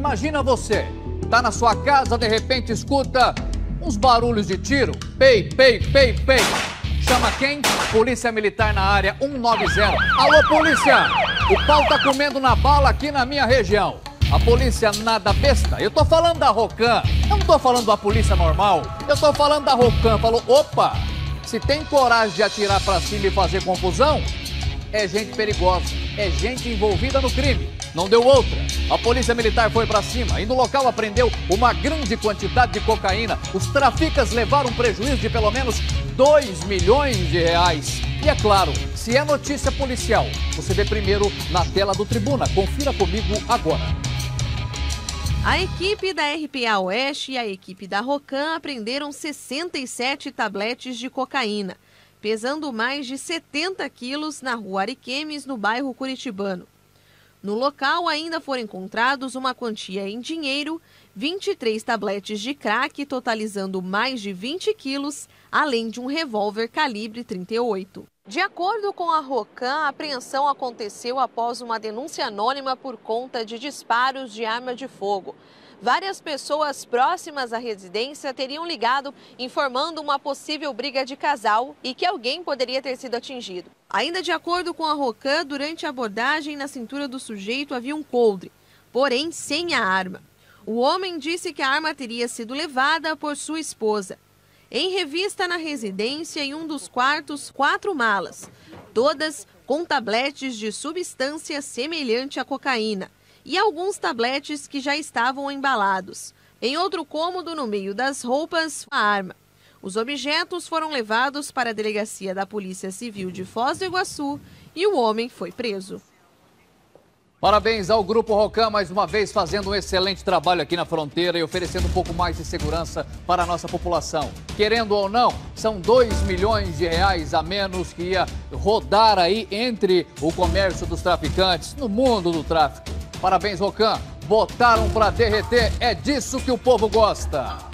Imagina você, tá na sua casa, de repente escuta uns barulhos de tiro. Pei, pei, pei, pei. Chama quem? Polícia Militar na área 190. Alô, polícia! O pau tá comendo na bala aqui na minha região. A polícia nada besta. Eu tô falando da Rocan. Eu não tô falando da polícia normal. Eu tô falando da Rocan. Falou, opa, se tem coragem de atirar pra cima e fazer confusão, é gente perigosa, é gente envolvida no crime. Não deu outra. A polícia militar foi para cima e no local apreendeu uma grande quantidade de cocaína. Os traficantes levaram prejuízo de pelo menos 2 milhões de reais. E é claro, se é notícia policial, você vê primeiro na tela do Tribuna. Confira comigo agora. A equipe da RPA Oeste e a equipe da Rocan apreenderam 67 tabletes de cocaína pesando mais de 70 quilos na rua Ariquemes, no bairro Curitibano. No local ainda foram encontrados uma quantia em dinheiro, 23 tabletes de crack, totalizando mais de 20 quilos, além de um revólver calibre 38. De acordo com a Rocan, a apreensão aconteceu após uma denúncia anônima por conta de disparos de arma de fogo várias pessoas próximas à residência teriam ligado informando uma possível briga de casal e que alguém poderia ter sido atingido. Ainda de acordo com a Rocan, durante a abordagem na cintura do sujeito havia um coldre, porém sem a arma. O homem disse que a arma teria sido levada por sua esposa. Em revista na residência, em um dos quartos, quatro malas, todas com tabletes de substância semelhante à cocaína e alguns tabletes que já estavam embalados. Em outro cômodo, no meio das roupas, a arma. Os objetos foram levados para a delegacia da Polícia Civil de Foz do Iguaçu e o homem foi preso. Parabéns ao Grupo Rocan, mais uma vez fazendo um excelente trabalho aqui na fronteira e oferecendo um pouco mais de segurança para a nossa população. Querendo ou não, são 2 milhões de reais a menos que ia rodar aí entre o comércio dos traficantes no mundo do tráfico. Parabéns, Rocan. Botaram para derreter. É disso que o povo gosta.